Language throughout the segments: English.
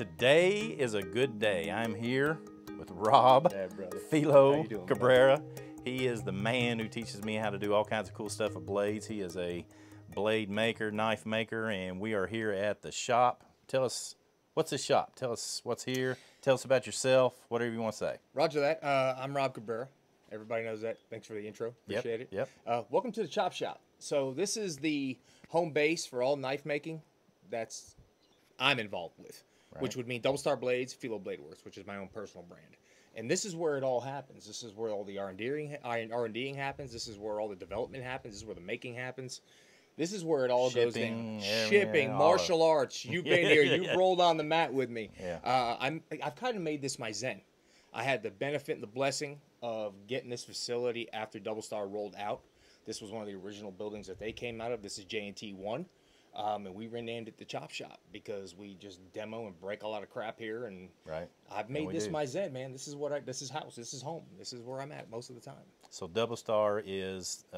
Today is a good day. I'm here with Rob Yeah, Filo doing, Cabrera. He is the man who teaches me how to do all kinds of cool stuff with blades. He is a blade maker, knife maker, and we are here at the shop. Tell us what's this shop? Tell us what's here. Tell us about yourself, whatever you want to say. Roger that. Uh, I'm Rob Cabrera. Everybody knows that. Thanks for the intro. Yep, Appreciate it. yep. Uh, welcome to the Chop Shop. So this is the home base for all knife making. That's I'm involved with, which would mean Double Star Blades, Filo Blade Works, which is my own personal brand. And this is where it all happens. This is where all the R and D R and D happens. This is where all the development happens. This is where the making happens. This is where it all goes Shipping, down. yeah, Shipping, yeah, martial arts. You've been here. You've rolled on the mat with me. Yeah. Uh, I'm. I've kind of made this my zen. I had the benefit and the blessing of getting this facility after Double Star rolled out. This was one of the original buildings that they came out of. This is J&T one, um, and we renamed it the Chop Shop because we just demo and break a lot of crap here. And Right. I've made this do. my zen, man. This is what I. This is house. This is home. This is where I'm at most of the time. So Double Star is uh,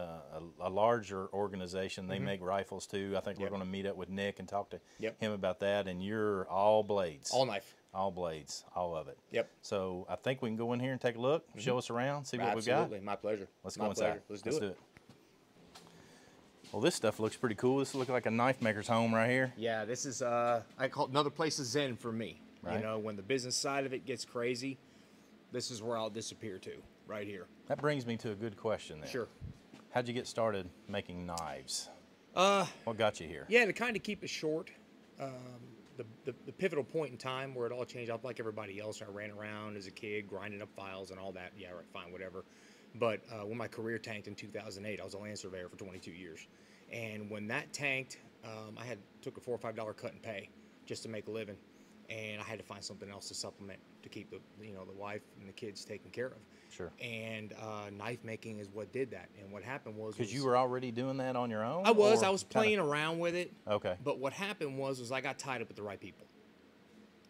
a, a larger organization. They make rifles too. I think we're Mm-hmm. Going to meet up with Nick and talk to Yep. him about that. And you're all blades, All knife. all blades, all of it. Yep. So I think we can go in here and take a look, show us around, see what we Absolutely, got. Absolutely, my pleasure. Let's my go inside. pleasure. Let's do it. Well, this stuff looks pretty cool. This looks like a knife maker's home right here. Yeah, this is uh I call another place of zen for me. Right. You know, when the business side of it gets crazy, this is where I'll disappear to, right here. That brings me to a good question then. Sure. How'd you get started making knives? Uh What got you here? yeah, to kind of keep it short, um, the, the the pivotal point in time where it all changed. I like everybody else. I ran around as a kid, grinding up files and all that. Yeah, right, fine, whatever. But uh, when my career tanked in 2008, I was a land surveyor for 22 years, and when that tanked, um, I had took a four or five dollar cut in pay just to make a living, and I had to find something else to supplement to keep the you know the wife and the kids taken care of. Sure. And uh, knife making is what did that. And what happened was Because you were already doing that on your own? I was I was kinda- playing around with it. Okay. But what happened was, was I got tied up with the right people.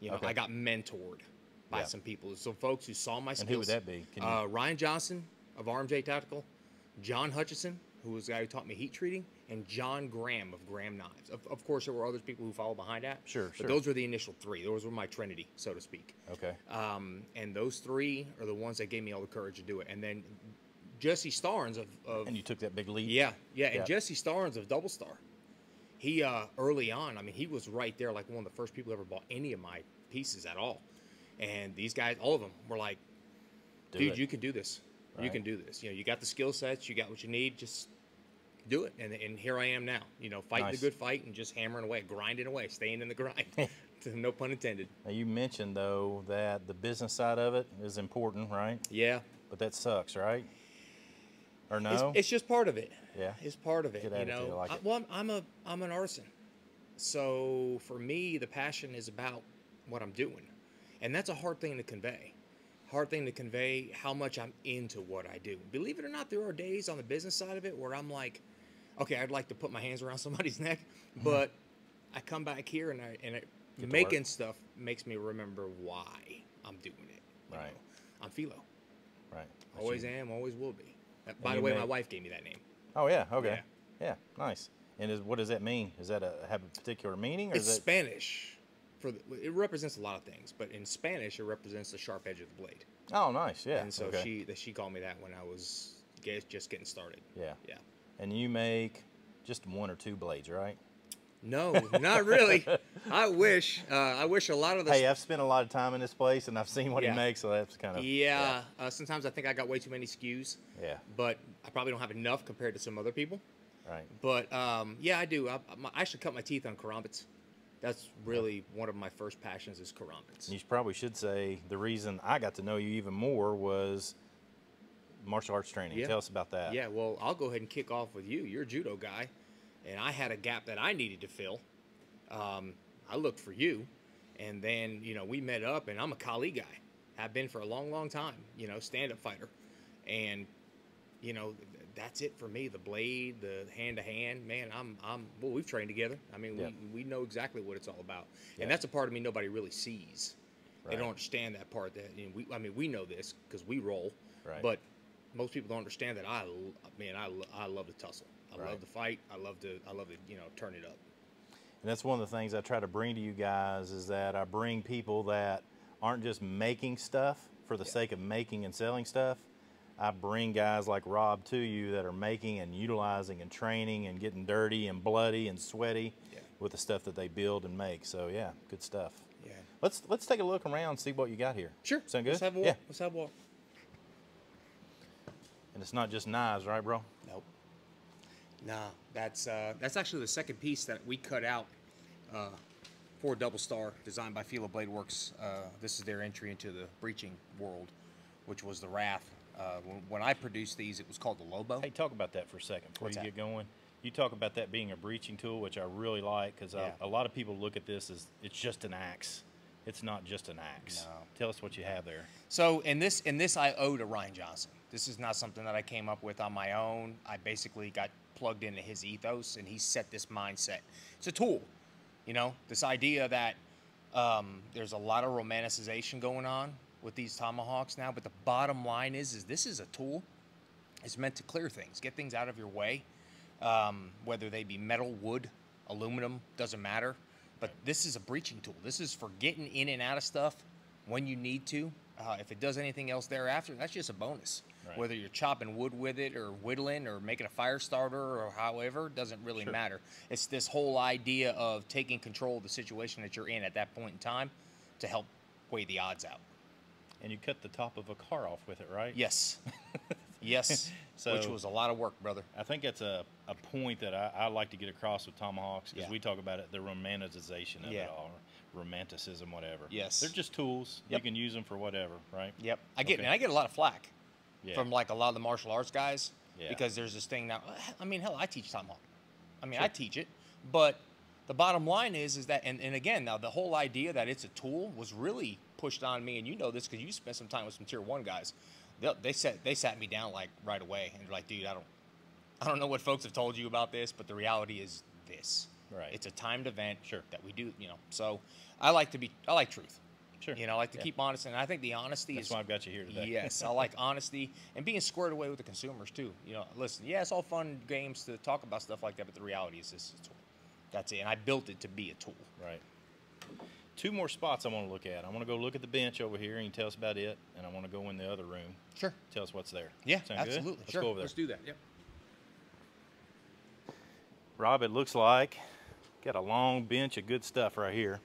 You know, Okay. I got mentored by Yeah. some people, some folks who saw my skills. And who would that be? Can you- Uh, Ryan Johnson of RMJ Tactical, John Hutchison, who was the guy who taught me heat treating, and John Graham of Graham Knives. Of, of course, there were other people who followed behind that. Sure, but sure. those were the initial three. Those were my trinity, so to speak. Okay. Um, and those three are the ones that gave me all the courage to do it. And then Jesse Starnes of, of And you took that big leap? yeah, yeah, and Yeah. Jesse Starnes of Double Star. He uh, early on, I mean, he was right there, like one of the first people who ever bought any of my pieces at all. And these guys, all of them, were like, Do "Dude, it. you can do this. You can do this. You know, you got the skill sets, you got what you need. Just do it." And and here I am now. You know, fighting Nice. the good fight and just hammering away, grinding away, staying in the grind. no pun intended. Now, you mentioned, though, that the business side of it is important, right? Yeah, But that sucks, right? Or no? It's, it's just part of it. Yeah. it's part of it. Good you attitude, know, I like it. well, I'm, I'm a I'm an artisan, so for me, the passion is about what I'm doing, and that's a hard thing to convey. Hard thing to convey how much I'm into what I do. Believe it or not, there are days on the business side of it where I'm like, okay, I'd like to put my hands around somebody's neck, but I come back here and I and it, making work. stuff makes me remember why I'm doing it. Right. know. I'm Filo. right. But Always you- am, always will be. Uh, By the way, my wife gave me that name. Oh, yeah. Okay. Yeah. Nice. And is, what does that mean? Is that a, have a particular meaning? Or It's is that, Spanish. For the, it represents a lot of things, but in Spanish, it represents the sharp edge of the blade. Oh, nice. Yeah. And so okay. she that she called me that when I was just getting started. Yeah. Yeah. And you make just one or two blades, right? No, not really. I wish. Uh, I wish a lot of the. Hey, I've spent a lot of time in this place and I've seen what Yeah. he makes, so that's kind of. yeah. Uh, sometimes I think I got way too many SKUs, Yeah. but I probably don't have enough compared to some other people. Right. But um, yeah, I do. I, I actually cut my teeth on karambits. That's really one of my first passions is karambits. You probably should say the reason I got to know you even more was martial arts training. Yeah. Tell us about that. Yeah, well, I'll go ahead and kick off with you. You're a judo guy, and I had a gap that I needed to fill. Um, I looked for you, and then you know we met up, and I'm a Kali guy. I've been for a long, long time. You know, stand-up fighter, and you know that's it for me. The blade, the hand-to-hand, man. I'm, I'm. Well, we've trained together. I mean, Yeah. we, we know exactly what it's all about, Yeah. and that's a part of me nobody really sees. They don't understand that part. That you know, we, I mean, we know this because we roll, Right. but most people don't understand that I man, I, I love to tussle. I Right. love to fight. I love to, I love to, you know, turn it up. And that's one of the things I try to bring to you guys is that I bring people that aren't just making stuff for the sake of making and selling stuff. I bring guys like Rob to you that are making and utilizing and training and getting dirty and bloody and sweaty Yeah. with the stuff that they build and make. So yeah, good stuff. Yeah. Let's let's take a look around, see what you got here. Sure. Sound good? Let's have a walk. Yeah. Let's have a walk. And it's not just knives, right, bro? Nope. Nah, that's uh, that's actually the second piece that we cut out uh, for Double Star, designed by Filo Blade Works. Uh, this is their entry into the breaching world, which was the Wrath. Uh, when, when I produced these, it was called the Lobo. Hey, talk about that for a second before What's you that? get going. You talk about that being a breaching tool, which I really like because Yeah. a lot of people look at this as it's just an axe. It's not just an axe. No. Tell us what you have there. So in this in this I owe to Ryan Johnson. This is not something that I came up with on my own. I basically got plugged into his ethos and he set this mindset. It's a tool. You know, this idea that um, there's a lot of romanticization going on with these tomahawks now, but the bottom line is is this is a tool. It's meant to clear things, get things out of your way, um, whether they be metal, wood, aluminum, doesn't matter. But this is a breaching tool. This is for getting in and out of stuff when you need to. Uh, if it does anything else thereafter, that's just a bonus. Right. Whether you're chopping wood with it or whittling or making a fire starter or however, doesn't really Sure. matter. It's this whole idea of taking control of the situation that you're in at that point in time to help weigh the odds out. And you cut the top of a car off with it, right? Yes. yes. Which was a lot of work, brother. I think that's a, a point that I, I like to get across with tomahawks because Yeah. we talk about it, the romanticization of Yeah. it all, romanticism, whatever. Yes. They're just tools. Yep. You can use them for whatever, right? Yep. I get Okay. and I get a lot of flack Yeah. from like a lot of the martial arts guys Yeah. because there's this thing now. I mean, hell, I teach tomahawk. I mean, Sure. I teach it, but the bottom line is is that and, and again now the whole idea that it's a tool was really pushed on me and you know this because you spent some time with some tier one guys they, they sat they sat me down like right away and they're like dude i don't i don't know what folks have told you about this but the reality is this Right. it's a timed event Sure. that we do you know so i like to be i like truth Sure. you know i like to Yeah. keep honest and i think the honesty That's is why I've got you here today. Yes, I like honesty and being squared away with the consumers too. You know, listen, yeah, it's all fun games to talk about stuff like that, but the reality is this is a tool. That's it. And I built it to be a tool. Right. Two more spots I want to look at. I want to go look at the bench over here and you tell us about it, and I want to go in the other room. Sure. Tell us what's there. Yeah, Sound good? Let's sure. go over there. Let's do that. Yep. Rob, it looks like got a long bench of good stuff right here.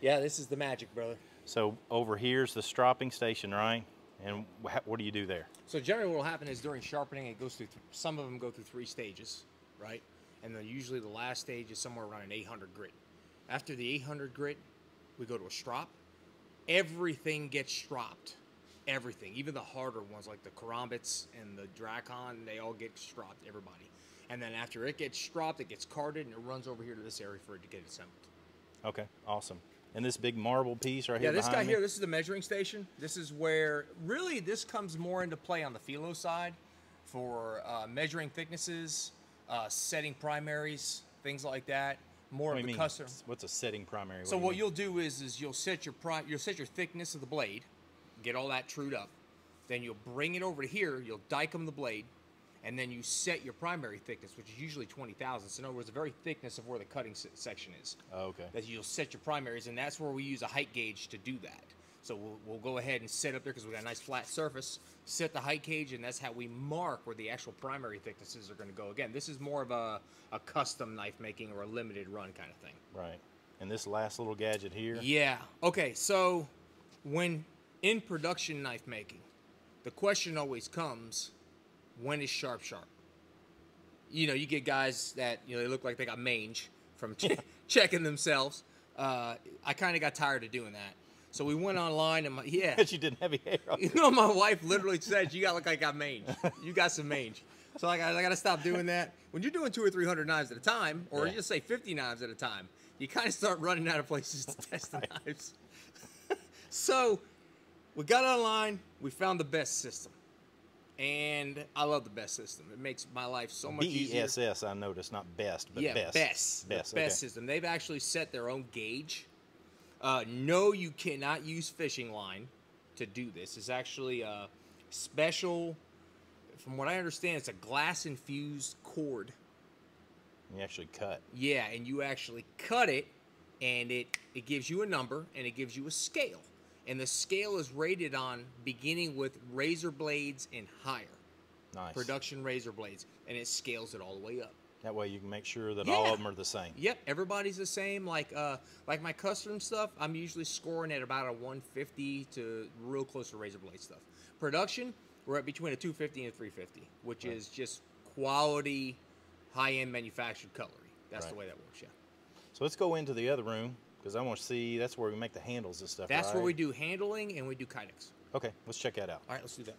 Yeah, this is the magic, brother. So over here's the stropping station, right? And what do you do there? So generally, what will happen is during sharpening, it goes through. Th- some of them go through three stages, right? And then usually the last stage is somewhere around an 800 grit. After the 800 grit, we go to a strop. Everything gets stropped. Everything, even the harder ones like the karambits and the dracon, they all get stropped. Everybody. And then after it gets stropped, it gets carded and it runs over here to this area for it to get assembled. Okay, awesome. And this big marble piece right Yeah, here this guy me? here, this is the measuring station. This is where really this comes more into play on the Filo side for uh, measuring thicknesses, uh, setting primaries, things like that. More What of the mean? custom. What's a setting primary? So do what mean? you'll do is is you'll set your pri- you'll set your thickness of the blade, get all that trued up. Then you'll bring it over to here. You'll Dykem the blade, and then you set your primary thickness, which is usually twenty thousandths. In other words, the very thickness of where the cutting se- section is Oh, okay. that you'll set your primaries, and that's where we use a height gauge to do that. So we'll, we'll go ahead and set up there because we got a nice flat surface, set the height gauge, and that's how we mark where the actual primary thicknesses are going to go. Again, this is more of a, a custom knife making or a limited run kind of thing. Right. And this last little gadget here. Yeah. Okay. So when in production knife making, the question always comes, when is sharp sharp? You know, you get guys that you know they look like they got mange from che- checking themselves. Uh, I kind of got tired of doing that, so we went online and my, yeah, But you didn't have any hair on. you know, my wife literally said, "You got look like I got mange. You got some mange." So I got, I got to stop doing that. When you're doing two or three hundred knives at a time, or Yeah. just say fifty knives at a time, you kind of start running out of places to test the knives. so we got online. We found the BESS system, and I love the BESS system. It makes my life so much B E easier. S S. I noticed, not best, but yeah, best. best, the Best. best okay. system. They've actually set their own gauge. Uh, no, you cannot use fishing line to do this. It's actually a special. From what I understand, it's a glass infused cord You actually cut. Yeah, and you actually cut it, and it it gives you a number and it gives you a scale, and the scale is rated on beginning with razor blades and higher, Nice. production razor blades, and it scales it all the way up. That way you can make sure that all of them are the same. Yep, everybody's the same. Like uh, like my custom stuff, I'm usually scoring at about a 150 to real close to razor blade stuff. Production, we're at between a 250 and a 350, which Right. is just quality, high end manufactured cutlery. That's the way that works. Yeah. So let's go into the other room because I want to see. That's where we make the handles and stuff. That's where we do handling and we do kydex. Okay, let's check that out. All right, let's do that.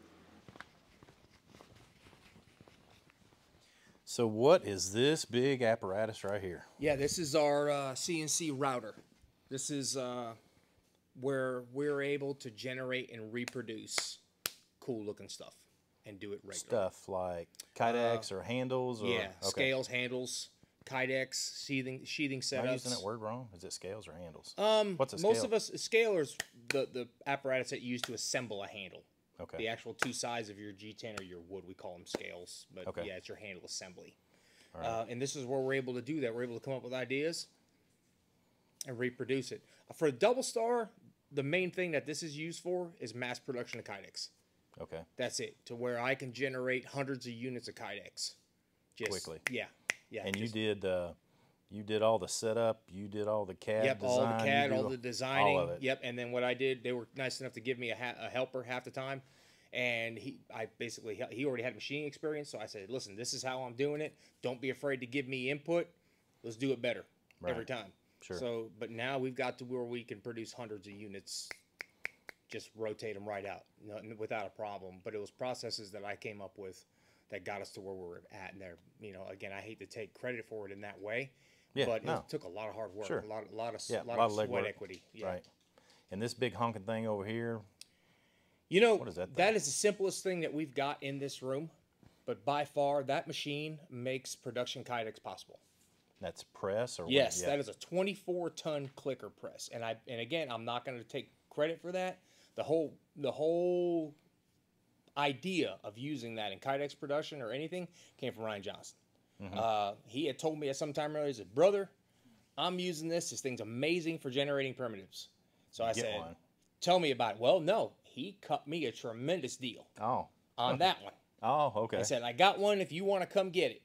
So what is this big apparatus right here? Yeah, this is our uh, CNC router. This is uh, where we're able to generate and reproduce cool looking stuff and do it regularly. Stuff like kydex or handles or Uh, Yeah, okay. scales, handles, kydex, sheathing, sheathing Am I setups. using that word wrong? Is it scales or handles? Um, What's a most of us scalers, the the apparatus that you use to assemble a handle. Okay. The actual two sides of your G10 or your wood, we call them scales, but Okay. yeah, it's your handle assembly. right. Uh, and this is where we're able to do that. We're able to come up with ideas and reproduce it. For a double star, the main thing that this is used for is mass production of kydex. Okay. That's it. To where I can generate hundreds of units of kydex. Just, Quickly. Yeah. Yeah. And you did uh, you did all the setup. You did all the CAD Yep, design. all the CAD, all the designing. All of it. Yep, and then what I did, they were nice enough to give me a, ha- a helper half the time, and he, I basically, he already had machining experience, so I said, listen, this is how I'm doing it. Don't be afraid to give me input. Let's do it better every time. Sure. So, but now we've got to where we can produce hundreds of units, just rotate them right out, you know, without a problem. But it was processes that I came up with that got us to where we're at. And there, you know, again, I hate to take credit for it in that way. Yeah, but no. it took a lot of hard work, Sure. a lot, a lot of, Yeah, lot, lot of of sweat work. equity. Yeah. Right. And this big honking thing over here. You know, What is that that is the simplest thing that we've got in this room, but by far that machine makes production kydex possible. That's press or what? Yes, Yeah. that is a 24 ton clicker press, and I and again I'm not going to take credit for that. The whole the whole idea of using that in kydex production or anything came from Ryan Johnson. Mm-hmm. Uh, he had told me at some time earlier, he said, "Brother, I'm using this. This thing's amazing for generating primitives." So I Get said, one. "Tell me about it." Well, no, he cut me a tremendous deal Oh. on that one. Oh. Okay. I said, "I got one. If you want to come get it,"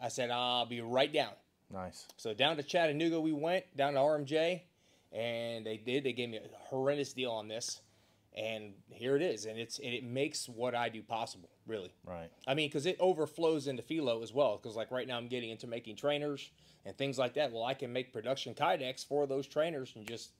I said, "I'll be right down." nice. So down to Chattanooga we went, down to RMJ, and they did. They gave me a horrendous deal on this, and here it is. And it's and it makes what I do possible, really. Right. I mean, because it overflows into Filo as well. Because like right now I'm getting into making trainers and things like that. Well, I can make production kydex for those trainers and just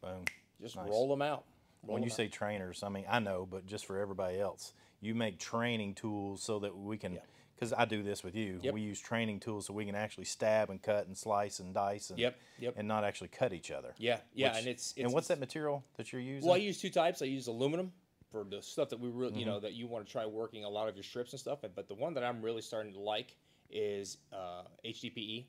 Boom. just Nice. roll them out. Roll When you out. say trainers, I mean I know, but just for everybody else, you make training tools so that we can. Yeah. Because I do this with you. Yep. We use training tools so we can actually stab and cut and slice and dice and Yep, yep. and not actually cut each other. yeah, yeah, Which- and it's, it's and what's that material that you're using? Well, I use two types. I use aluminum for the stuff that we really, you Mm-hmm. know, that you want to try working a lot of your strips and stuff. But the one that I'm really starting to like is uh, HDPE,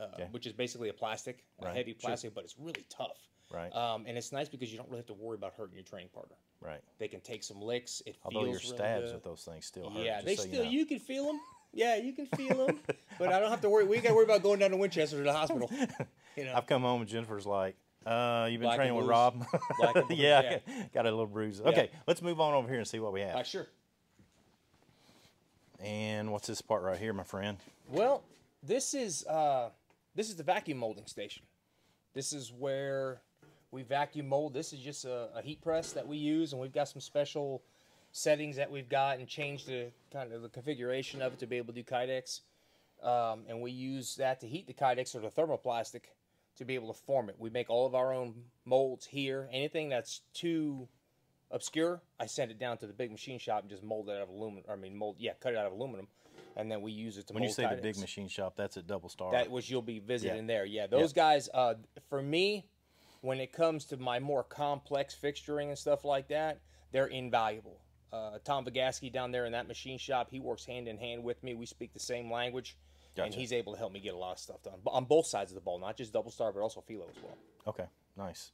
uh, Okay. which is basically a plastic, a Right, heavy sure. plastic, but it's really tough. Right. Um, and it's nice because you don't really have to worry about hurting your training partner. right. They can take some licks. It Although your feels really stabs good. with those things still hurt. Yeah, they so still. You, You, can feel them. Yeah, you can feel them. but I don't have to worry. We got to worry about going down to Winchester to the hospital. You know. I've come home and Jennifer's like, uh, "You've been Black training with. Rob." Blues, yeah, yeah. got a little bruise. Okay, let's move on over here and see what we have. Uh, sure. And what's this part right here, my friend? Well, this is uh, this is the vacuum molding station. This is where we vacuum mold. This is just a, a heat press that we use, and we've got some special settings that we've got and changed the kind of the configuration of it to be able to do kydex. Um, and we use that to heat the kydex or the thermoplastic to be able to form it. We make all of our own molds here. Anything that's too obscure, I send it down to the big machine shop and just mold it out of aluminum. I mean, mold, yeah, cut it out of aluminum, and then we use it to When you say the big machine shop, that's at Double Star. That which you'll be visiting Yeah. there. Yeah, those guys. Uh, for me, when it comes to my more complex fixturing and stuff like that, they're invaluable. Uh, Tom Vagaski down there in that machine shop, he works hand in hand with me. We speak the same language, and he's able to help me get a lot of stuff done on both sides of the ball, not just double star, but also Filo as well. okay, nice.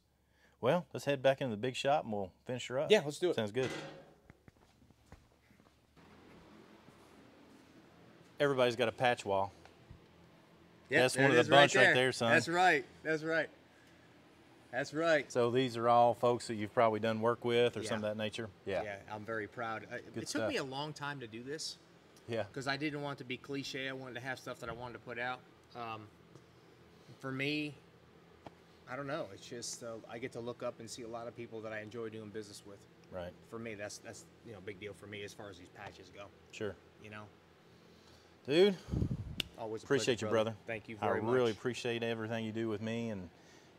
Well, let's head back into the big shop and we'll finish her up. Yeah, let's do it. Sounds good. Everybody's got a patch wall. Yeah, That's one of the bunch right there. there, son. That's right. That's right. That's right. So these are all folks that you've probably done work with or Yeah. something of that nature. Yeah. Yeah, I'm very proud. Uh, Good it took me a long time to do this Yeah. because I didn't want to be cliche. I wanted to have stuff that I wanted to put out. Um, for me, I don't know. It's just uh, I get to look up and see a lot of people that I enjoy doing business with. Right. For me, that's that's you know a big deal for me as far as these patches go. Sure. You know, Dude, always appreciate pleasure, you, brother. Thank you I very much. really appreciate everything you do with me and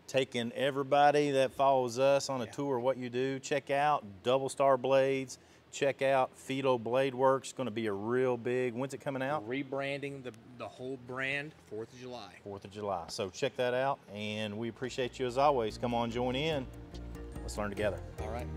taking everybody that follows us on a Yeah. tour what you do. Check out Double Star Blades. Check out Filo Blade Works. Going to be a real big. When's it coming out? rebranding the the whole brand Fourth of July. Fourth of July. So check that out, and we appreciate you as always. Come on, join in. Let's learn together. All right.